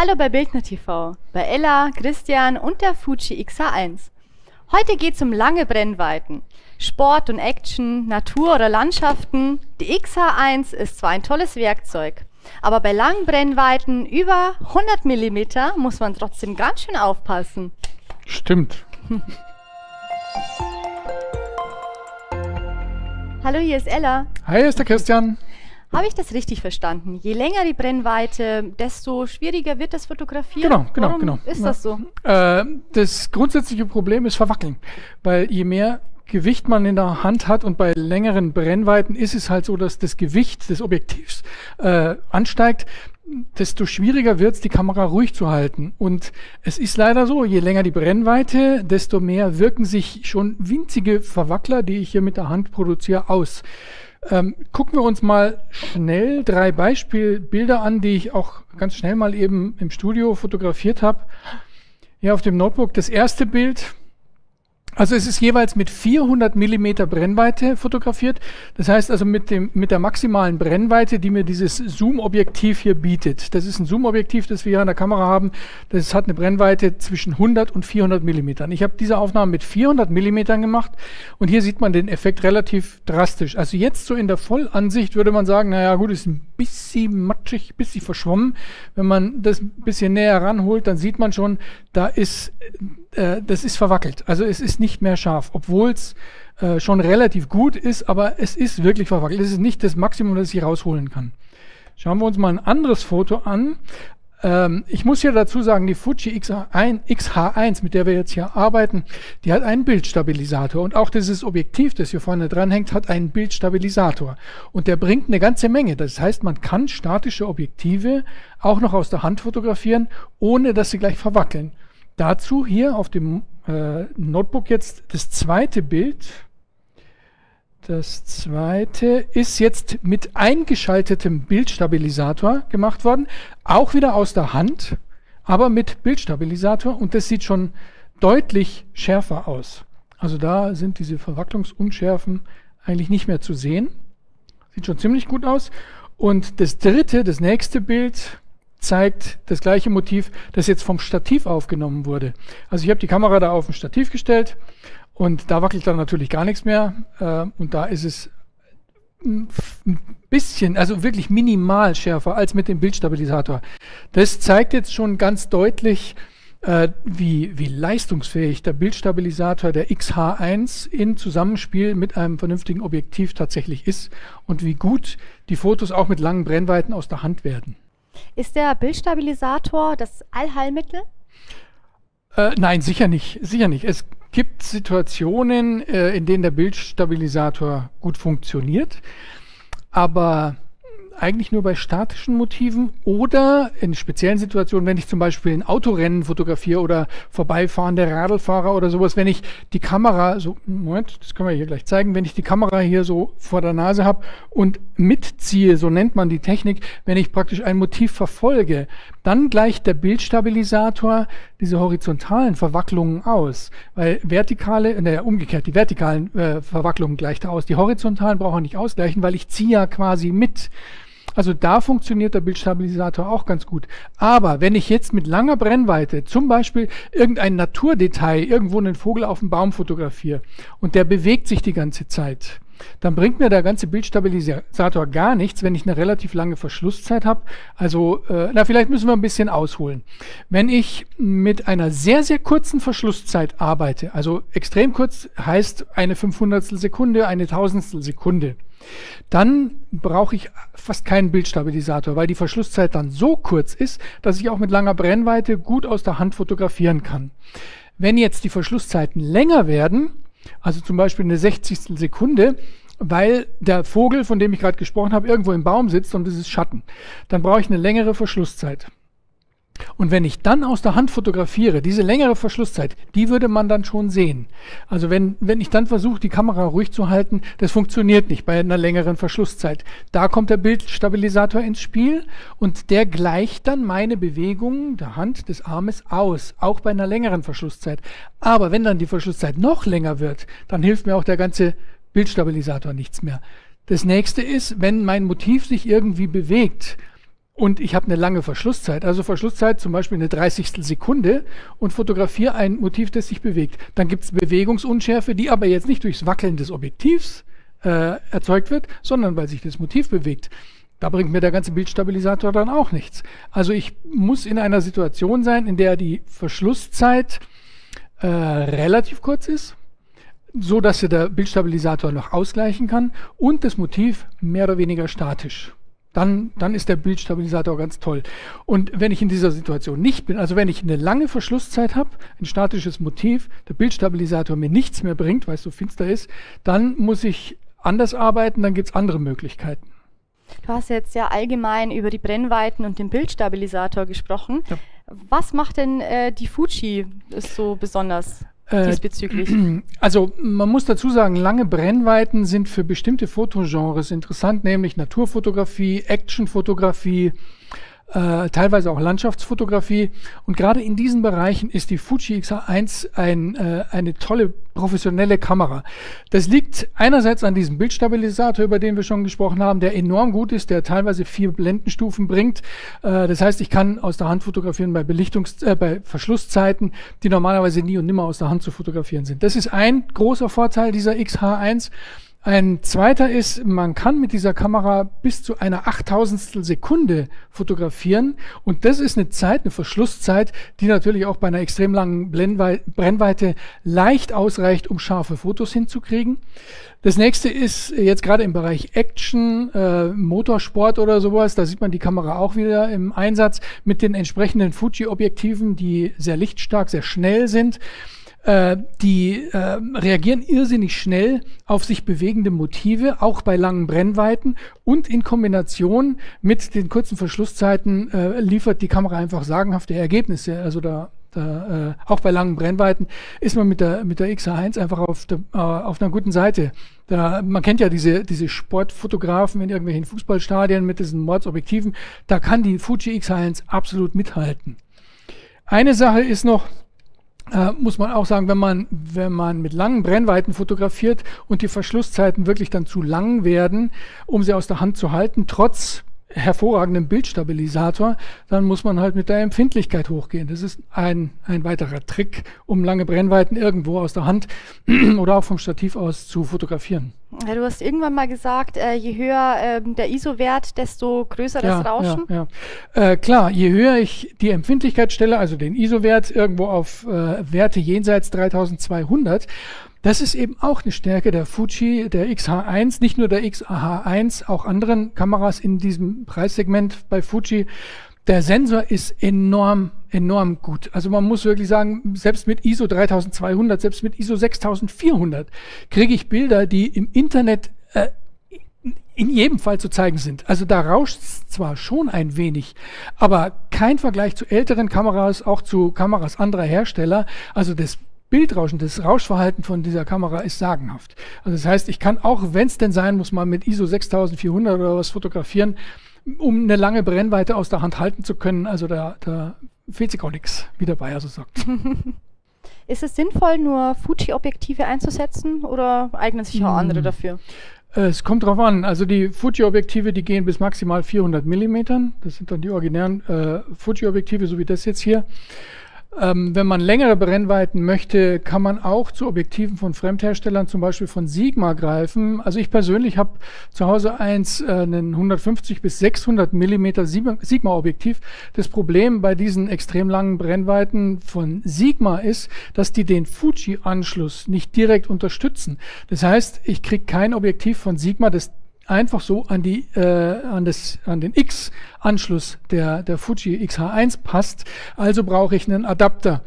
Hallo bei Bildner TV, bei Ella, Christian und der Fuji XH1. Heute geht es um lange Brennweiten. Sport und Action, Natur oder Landschaften. Die XH1 ist zwar ein tolles Werkzeug, aber bei langen Brennweiten über 100 mm muss man trotzdem ganz schön aufpassen. Stimmt. Hallo, hier ist Ella. Hi, hier ist der Christian. Habe ich das richtig verstanden? Je länger die Brennweite, desto schwieriger wird das Fotografieren? Genau, genau, Warum genau. ist das so? Äh, das grundsätzliche Problem ist Verwackeln, weil je mehr Gewicht man in der Hand hat und bei längeren Brennweiten ist es halt so, dass das Gewicht des Objektivs äh, ansteigt, desto schwieriger wird es, die Kamera ruhig zu halten. Und es ist leider so, je länger die Brennweite, desto mehr wirken sich schon winzige Verwackler, die ich hier mit der Hand produziere, aus. Ähm, gucken wir uns mal schnell drei Beispielbilder an, die ich auch ganz schnell mal eben im Studio fotografiert habe. Hier auf dem Notebook das erste Bild also es ist jeweils mit 400 Millimeter Brennweite fotografiert. Das heißt also mit, dem, mit der maximalen Brennweite, die mir dieses Zoom-Objektiv hier bietet. Das ist ein Zoom-Objektiv, das wir hier an der Kamera haben. Das hat eine Brennweite zwischen 100 und 400 Millimetern. Ich habe diese Aufnahme mit 400 Millimetern gemacht und hier sieht man den Effekt relativ drastisch. Also jetzt so in der Vollansicht würde man sagen, naja gut, ist ein bisschen matschig, bisschen verschwommen. Wenn man das ein bisschen näher ranholt, dann sieht man schon, da ist, äh, das ist verwackelt. Also es ist nicht mehr scharf, obwohl es äh, schon relativ gut ist, aber es ist wirklich verwackelt. Es ist nicht das Maximum, das ich rausholen kann. Schauen wir uns mal ein anderes Foto an. Ähm, ich muss hier dazu sagen, die Fuji XH1, XH1, mit der wir jetzt hier arbeiten, die hat einen Bildstabilisator. Und auch dieses Objektiv, das hier vorne dran hängt, hat einen Bildstabilisator. Und der bringt eine ganze Menge. Das heißt, man kann statische Objektive auch noch aus der Hand fotografieren, ohne dass sie gleich verwackeln. Dazu hier auf dem äh, Notebook jetzt das zweite Bild. Das zweite ist jetzt mit eingeschaltetem Bildstabilisator gemacht worden. Auch wieder aus der Hand, aber mit Bildstabilisator. Und das sieht schon deutlich schärfer aus. Also da sind diese Verwacklungsunschärfen eigentlich nicht mehr zu sehen. Sieht schon ziemlich gut aus. Und das dritte, das nächste Bild, zeigt das gleiche Motiv, das jetzt vom Stativ aufgenommen wurde. Also ich habe die Kamera da auf ein Stativ gestellt und da wackelt dann natürlich gar nichts mehr. Äh, und da ist es ein bisschen, also wirklich minimal schärfer als mit dem Bildstabilisator. Das zeigt jetzt schon ganz deutlich, äh, wie, wie leistungsfähig der Bildstabilisator der XH1 in Zusammenspiel mit einem vernünftigen Objektiv tatsächlich ist und wie gut die Fotos auch mit langen Brennweiten aus der Hand werden. Ist der Bildstabilisator das Allheilmittel? Äh, nein, sicher nicht. Sicher nicht. Es gibt Situationen, äh, in denen der Bildstabilisator gut funktioniert, aber eigentlich nur bei statischen Motiven oder in speziellen Situationen, wenn ich zum Beispiel ein Autorennen fotografiere oder vorbeifahrende Radlfahrer oder sowas, wenn ich die Kamera, so, Moment, das können wir hier gleich zeigen, wenn ich die Kamera hier so vor der Nase habe und mitziehe, so nennt man die Technik, wenn ich praktisch ein Motiv verfolge, dann gleicht der Bildstabilisator diese horizontalen Verwacklungen aus, weil vertikale, ne, umgekehrt, die vertikalen äh, Verwacklungen gleicht er aus. Die horizontalen brauche ich nicht ausgleichen, weil ich ziehe ja quasi mit. Also da funktioniert der Bildstabilisator auch ganz gut. Aber wenn ich jetzt mit langer Brennweite zum Beispiel irgendein Naturdetail, irgendwo einen Vogel auf dem Baum fotografiere und der bewegt sich die ganze Zeit, dann bringt mir der ganze Bildstabilisator gar nichts, wenn ich eine relativ lange Verschlusszeit habe. Also, äh, na, vielleicht müssen wir ein bisschen ausholen. Wenn ich mit einer sehr, sehr kurzen Verschlusszeit arbeite, also extrem kurz heißt eine 500 Sekunde, eine Tausendstel Sekunde, dann brauche ich fast keinen Bildstabilisator, weil die Verschlusszeit dann so kurz ist, dass ich auch mit langer Brennweite gut aus der Hand fotografieren kann. Wenn jetzt die Verschlusszeiten länger werden, also zum Beispiel eine 60. Sekunde, weil der Vogel, von dem ich gerade gesprochen habe, irgendwo im Baum sitzt und es ist Schatten, dann brauche ich eine längere Verschlusszeit. Und wenn ich dann aus der Hand fotografiere, diese längere Verschlusszeit, die würde man dann schon sehen. Also wenn, wenn ich dann versuche, die Kamera ruhig zu halten, das funktioniert nicht bei einer längeren Verschlusszeit. Da kommt der Bildstabilisator ins Spiel und der gleicht dann meine Bewegungen der Hand, des Armes aus, auch bei einer längeren Verschlusszeit. Aber wenn dann die Verschlusszeit noch länger wird, dann hilft mir auch der ganze Bildstabilisator nichts mehr. Das nächste ist, wenn mein Motiv sich irgendwie bewegt, und ich habe eine lange Verschlusszeit, also Verschlusszeit zum Beispiel eine 30. Sekunde und fotografiere ein Motiv, das sich bewegt. Dann gibt es Bewegungsunschärfe, die aber jetzt nicht durchs Wackeln des Objektivs äh, erzeugt wird, sondern weil sich das Motiv bewegt. Da bringt mir der ganze Bildstabilisator dann auch nichts. Also ich muss in einer Situation sein, in der die Verschlusszeit äh, relativ kurz ist, so dass der Bildstabilisator noch ausgleichen kann und das Motiv mehr oder weniger statisch dann, dann ist der Bildstabilisator ganz toll. Und wenn ich in dieser Situation nicht bin, also wenn ich eine lange Verschlusszeit habe, ein statisches Motiv, der Bildstabilisator mir nichts mehr bringt, weil es so finster ist, dann muss ich anders arbeiten, dann gibt es andere Möglichkeiten. Du hast jetzt ja allgemein über die Brennweiten und den Bildstabilisator gesprochen. Ja. Was macht denn äh, die Fuji so besonders? Äh, diesbezüglich? Also man muss dazu sagen, lange Brennweiten sind für bestimmte Fotogenres interessant, nämlich Naturfotografie, Actionfotografie, äh, teilweise auch Landschaftsfotografie. Und gerade in diesen Bereichen ist die Fuji X1 ein, äh, eine tolle professionelle Kamera. Das liegt einerseits an diesem Bildstabilisator, über den wir schon gesprochen haben, der enorm gut ist, der teilweise vier Blendenstufen bringt. Äh, das heißt, ich kann aus der Hand fotografieren bei Belichtungs-, äh, bei Verschlusszeiten, die normalerweise nie und nimmer aus der Hand zu fotografieren sind. Das ist ein großer Vorteil dieser XH1. Ein zweiter ist, man kann mit dieser Kamera bis zu einer achttausendstel Sekunde fotografieren und das ist eine Zeit, eine Verschlusszeit, die natürlich auch bei einer extrem langen Brennweite leicht ausreicht, um scharfe Fotos hinzukriegen. Das nächste ist jetzt gerade im Bereich Action, äh, Motorsport oder sowas, da sieht man die Kamera auch wieder im Einsatz mit den entsprechenden Fuji-Objektiven, die sehr lichtstark, sehr schnell sind. Äh, die äh, reagieren irrsinnig schnell auf sich bewegende Motive, auch bei langen Brennweiten und in Kombination mit den kurzen Verschlusszeiten äh, liefert die Kamera einfach sagenhafte Ergebnisse. Also da da, äh, auch bei langen Brennweiten ist man mit der, mit der XH1 einfach auf, der, äh, auf einer guten Seite. Da, man kennt ja diese, diese Sportfotografen in irgendwelchen Fußballstadien mit diesen Mordsobjektiven. Da kann die Fuji X1 absolut mithalten. Eine Sache ist noch, äh, muss man auch sagen, wenn man, wenn man mit langen Brennweiten fotografiert und die Verschlusszeiten wirklich dann zu lang werden, um sie aus der Hand zu halten, trotz hervorragendem Bildstabilisator, dann muss man halt mit der Empfindlichkeit hochgehen. Das ist ein, ein weiterer Trick, um lange Brennweiten irgendwo aus der Hand oder auch vom Stativ aus zu fotografieren. Ja, du hast irgendwann mal gesagt, äh, je höher äh, der ISO-Wert, desto größer das ja, Rauschen. Ja, ja. Äh, klar, je höher ich die Empfindlichkeit stelle, also den ISO-Wert irgendwo auf äh, Werte jenseits 3200, das ist eben auch eine Stärke der Fuji, der XH1, nicht nur der XH1, auch anderen Kameras in diesem Preissegment bei Fuji. Der Sensor ist enorm, enorm gut. Also man muss wirklich sagen, selbst mit ISO 3200, selbst mit ISO 6400 kriege ich Bilder, die im Internet äh, in jedem Fall zu zeigen sind. Also da rauscht es zwar schon ein wenig, aber kein Vergleich zu älteren Kameras, auch zu Kameras anderer Hersteller. Also das Bildrauschen, das Rauschverhalten von dieser Kamera ist sagenhaft. Also das heißt, ich kann auch, wenn es denn sein muss, mal mit ISO 6400 oder was fotografieren, um eine lange Brennweite aus der Hand halten zu können. Also da, da fehlt sich auch nichts, wie der Bayer so sagt. ist es sinnvoll, nur Fuji-Objektive einzusetzen oder eignen sich auch andere hm. dafür? Es kommt drauf an. Also die Fuji-Objektive, die gehen bis maximal 400 Millimetern. Das sind dann die originären äh, Fuji-Objektive, so wie das jetzt hier. Ähm, wenn man längere Brennweiten möchte, kann man auch zu Objektiven von Fremdherstellern, zum Beispiel von Sigma, greifen. Also ich persönlich habe zu Hause eins, äh, einen 150 bis 600 Millimeter Sigma-Objektiv. Das Problem bei diesen extrem langen Brennweiten von Sigma ist, dass die den Fuji-Anschluss nicht direkt unterstützen. Das heißt, ich kriege kein Objektiv von Sigma, das einfach so an, die, äh, an, das, an den X-Anschluss der, der Fuji XH1 passt. Also brauche ich einen Adapter.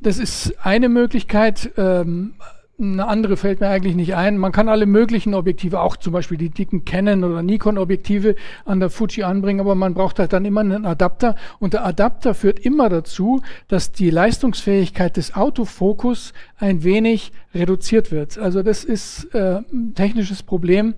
Das ist eine Möglichkeit. Ähm, eine andere fällt mir eigentlich nicht ein. Man kann alle möglichen Objektive, auch zum Beispiel die dicken Canon oder Nikon Objektive an der Fuji anbringen, aber man braucht halt dann immer einen Adapter und der Adapter führt immer dazu, dass die Leistungsfähigkeit des Autofokus ein wenig reduziert wird. Also das ist äh, ein technisches Problem.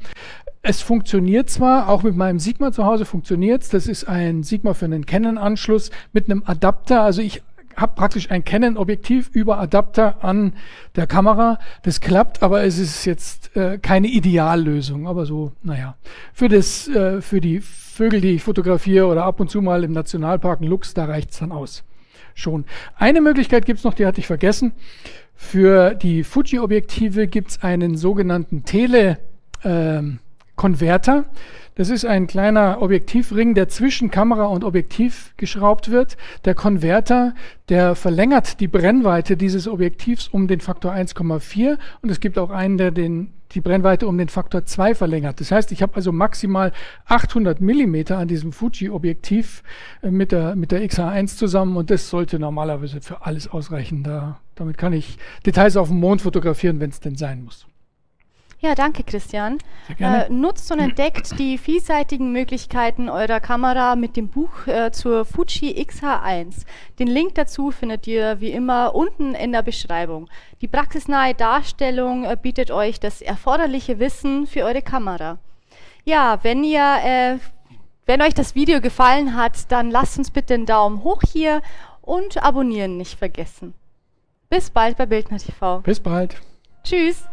Es funktioniert zwar, auch mit meinem Sigma zu Hause funktioniert es. Das ist ein Sigma für einen Canon-Anschluss mit einem Adapter. Also ich habe praktisch ein Canon-Objektiv über Adapter an der Kamera. Das klappt, aber es ist jetzt äh, keine Ideallösung. Aber so, naja. Für, das, äh, für die Vögel, die ich fotografiere oder ab und zu mal im Nationalpark ein Luchs, da reicht es dann aus. Schon. Eine Möglichkeit gibt es noch, die hatte ich vergessen. Für die Fuji-Objektive gibt es einen sogenannten Tele-Konverter. Ähm, das ist ein kleiner Objektivring, der zwischen Kamera und Objektiv geschraubt wird. Der Konverter, der verlängert die Brennweite dieses Objektivs um den Faktor 1,4 und es gibt auch einen, der den, die Brennweite um den Faktor 2 verlängert. Das heißt, ich habe also maximal 800 Millimeter an diesem Fuji-Objektiv äh, mit der, mit der XH1 zusammen und das sollte normalerweise für alles ausreichen. Da, damit kann ich Details auf dem Mond fotografieren, wenn es denn sein muss. Ja, danke Christian. Äh, nutzt und entdeckt die vielseitigen Möglichkeiten eurer Kamera mit dem Buch äh, zur Fuji XH1. Den Link dazu findet ihr wie immer unten in der Beschreibung. Die praxisnahe Darstellung äh, bietet euch das erforderliche Wissen für eure Kamera. Ja, wenn ihr äh, wenn euch das Video gefallen hat, dann lasst uns bitte einen Daumen hoch hier und abonnieren nicht vergessen. Bis bald bei Bildner TV. Bis bald. Tschüss.